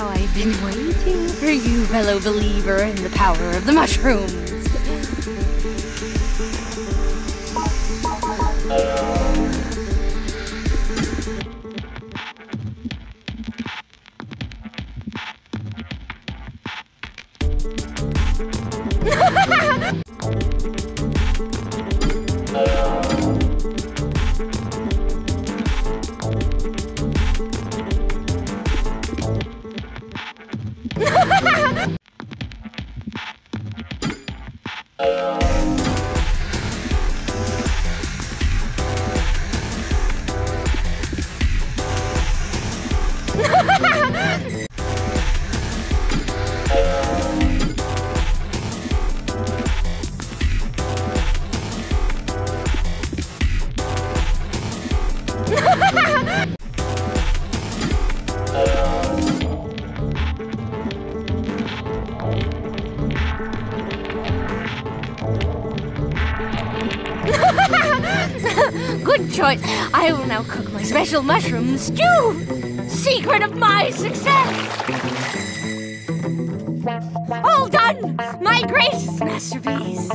how I've been waiting for you, fellow believer in the power of the Música Good choice. I will now cook my special mushroom stew. Secret of my success. All done. My greatest masterpiece.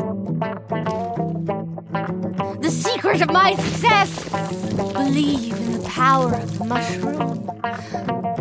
The secret of my success. Believe in the power of the mushroom.